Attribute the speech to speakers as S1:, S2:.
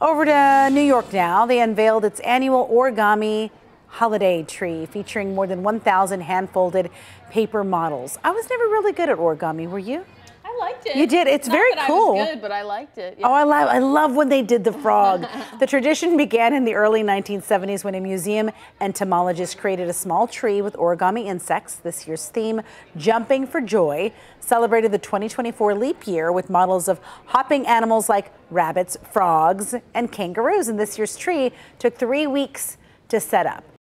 S1: Over to New York now. They unveiled its annual origami holiday tree featuring more than 1,000 hand folded paper models. I was never really good at origami, were you?
S2: I liked it.
S1: You did. It's
S2: Not
S1: very cool.
S2: I was good, but I liked it.
S1: Oh, I love, I love when they did the frog. the tradition began in the early 1970s when a museum entomologist created a small tree with origami insects. This year's theme, Jumping for Joy, celebrated the 2024 leap year with models of hopping animals like rabbits, frogs, and kangaroos. And this year's tree took three weeks to set up.